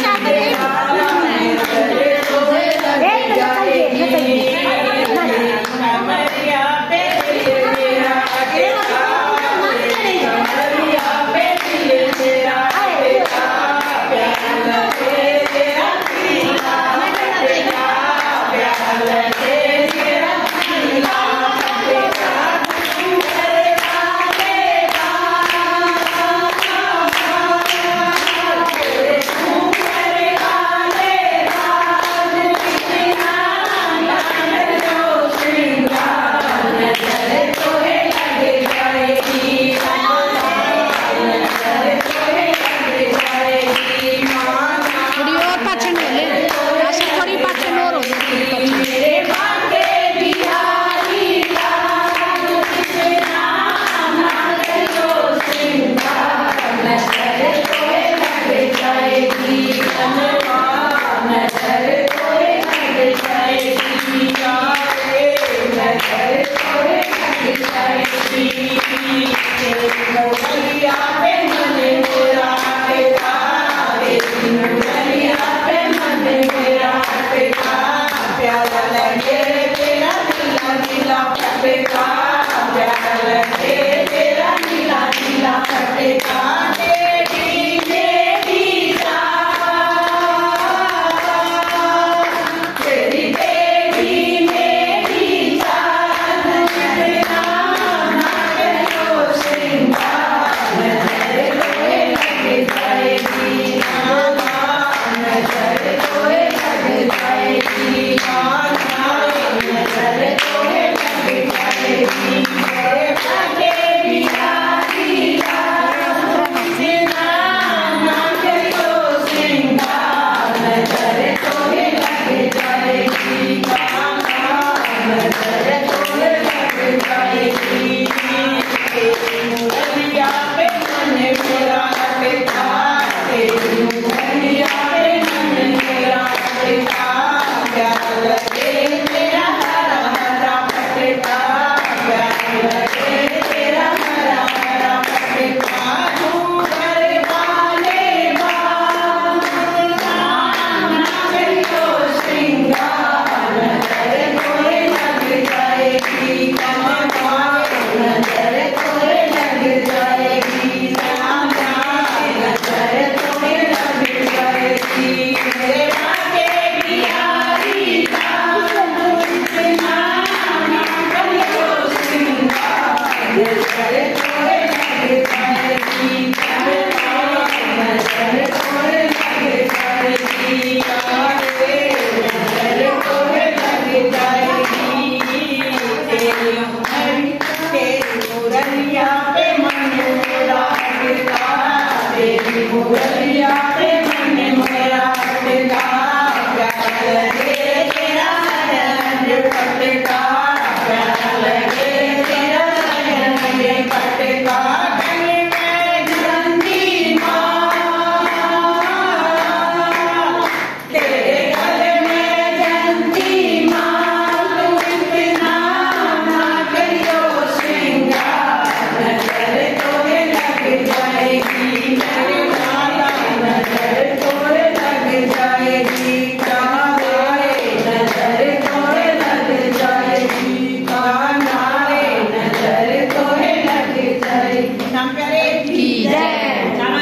Gracias. lên